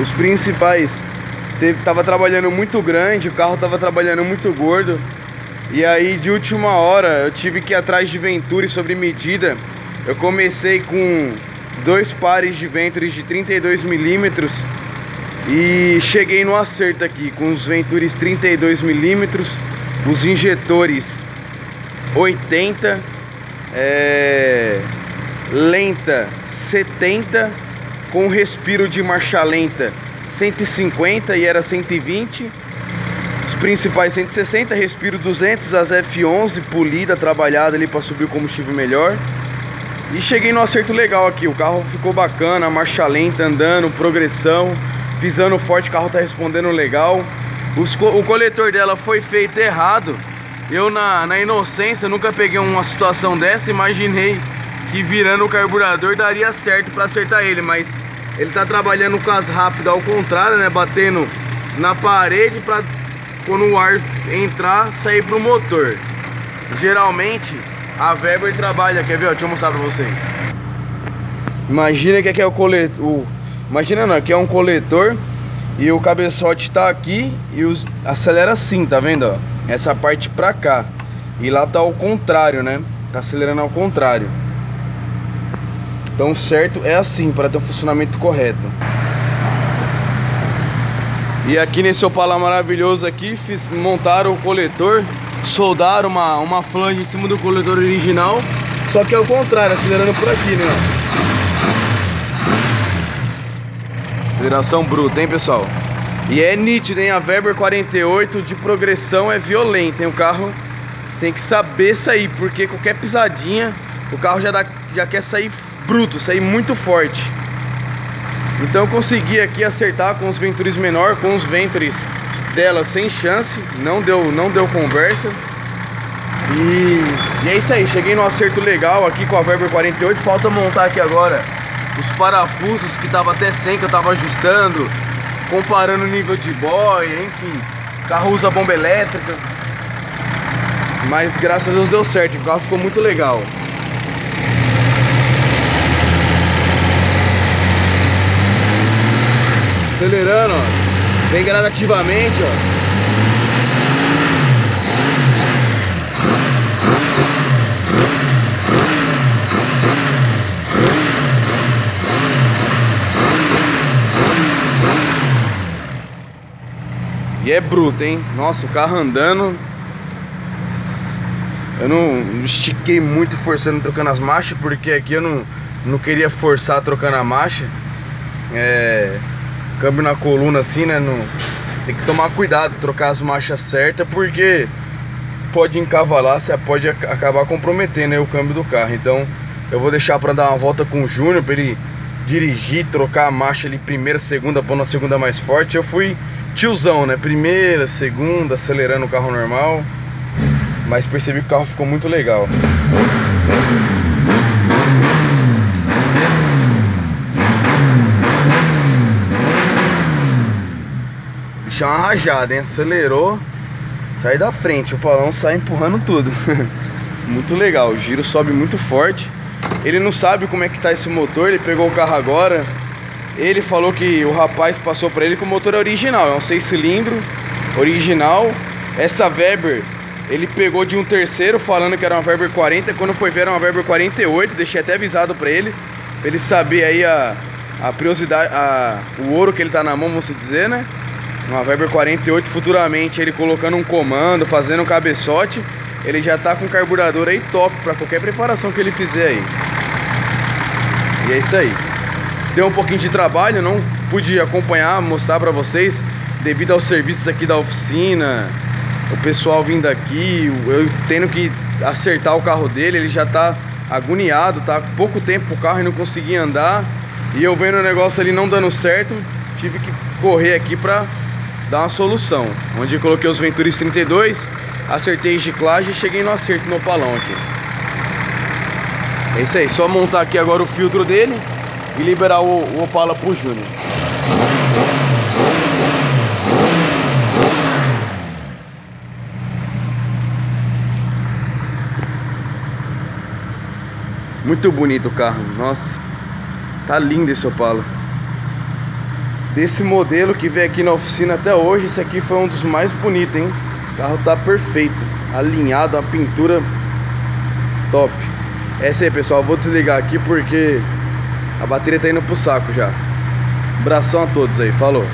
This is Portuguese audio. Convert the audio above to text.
os principais teve, tava trabalhando muito grande, o carro tava trabalhando muito gordo. E aí de última hora eu tive que ir atrás de Venturi sobre medida. Eu comecei com dois pares de Ventures de 32 milímetros e cheguei no acerto aqui com os Ventures 32 milímetros, os injetores 80, é, lenta 70, com respiro de marcha lenta 150 e era 120. Os principais 160, respiro 200, as F11 polida, trabalhada ali para subir o combustível melhor. E cheguei no acerto legal aqui, o carro ficou bacana, marcha lenta, andando, progressão, pisando forte, o carro tá respondendo legal. Os, o coletor dela foi feito errado. Eu na, na inocência nunca peguei uma situação dessa, imaginei que virando o carburador daria certo para acertar ele, mas ele tá trabalhando com as rápidas ao contrário, né? Batendo na parede para quando o ar entrar, sair pro motor. Geralmente a Weber trabalha, quer ver? Deixa eu mostrar pra vocês. Imagina que aqui é o coletor. Imagina não, aqui é um coletor e o cabeçote tá aqui e os... acelera assim, tá vendo? Ó? Essa parte pra cá. E lá tá ao contrário, né? Tá acelerando ao contrário. Então certo é assim para ter um funcionamento correto. E aqui nesse Opala maravilhoso aqui, fiz, montaram o coletor, soldaram uma, uma flange em cima do coletor original, só que é o contrário, acelerando por aqui, né? Aceleração bruta, hein, pessoal? E é nítido, hein? A Weber 48 de progressão é violenta, hein? O carro tem que saber sair, porque qualquer pisadinha, o carro já, dá, já quer sair bruto, saí muito forte. Então eu consegui aqui acertar com os Ventures menor, com os Ventures dela sem chance, não deu, não deu conversa. E, e é isso aí, cheguei no acerto legal aqui com a Weber 48, falta montar aqui agora os parafusos que tava até 100 que eu tava ajustando, comparando o nível de boia, enfim. O carro usa bomba elétrica. Mas graças a Deus deu certo, o carro ficou muito legal. Acelerando, ó. Bem gradativamente, ó. E é bruto, hein? Nossa, o carro andando. Eu não estiquei muito forçando trocando as marchas, porque aqui eu não, não queria forçar trocando a marcha. É, câmbio na coluna assim, né? No, tem que tomar cuidado, trocar as marchas certas, porque pode encavalar, você pode acabar comprometendo o câmbio do carro. Então eu vou deixar para dar uma volta com o Júnior, para ele dirigir, trocar a marcha ali, primeira, segunda, pondo a segunda mais forte. Eu fui tiozão, né? Primeira, segunda, acelerando o carro normal. Mas percebi que o carro ficou muito legal. Uma rajada, hein? Acelerou, sai da frente, o palão sai empurrando tudo. muito legal, o giro sobe muito forte. Ele não sabe como é que tá esse motor, ele pegou o carro agora. Ele falou que o rapaz passou para ele que o motor é original, é um 6 cilindro original. Essa Weber ele pegou de um terceiro falando que era uma Weber 40, quando foi ver era uma Weber 48, deixei até avisado para ele, pra ele saber aí a, a curiosidade, a, o ouro que ele tá na mão, vamos dizer, né? Uma Weber 48, futuramente ele colocando um comando, fazendo um cabeçote, ele já tá com carburador aí top para qualquer preparação que ele fizer aí. E é isso aí. Deu um pouquinho de trabalho, não pude acompanhar, mostrar para vocês, devido aos serviços aqui da oficina, o pessoal vindo aqui, eu tendo que acertar o carro dele, ele já tá agoniado, tá pouco tempo o carro e não conseguia andar. E eu vendo o negócio ali não dando certo, tive que correr aqui pra dar uma solução. Onde coloquei os Venturis 32, acertei giclagem e cheguei no acerto no palão aqui. É isso aí, só montar aqui agora o filtro dele e liberar o, o Opala pro Júnior. Muito bonito o carro, nossa. Tá lindo esse Opala. Desse modelo que veio aqui na oficina até hoje, esse aqui foi um dos mais bonitos, hein? O carro tá perfeito, alinhado, a pintura top. É isso aí, pessoal. Vou desligar aqui porque a bateria tá indo pro saco já. Abração a todos aí, falou.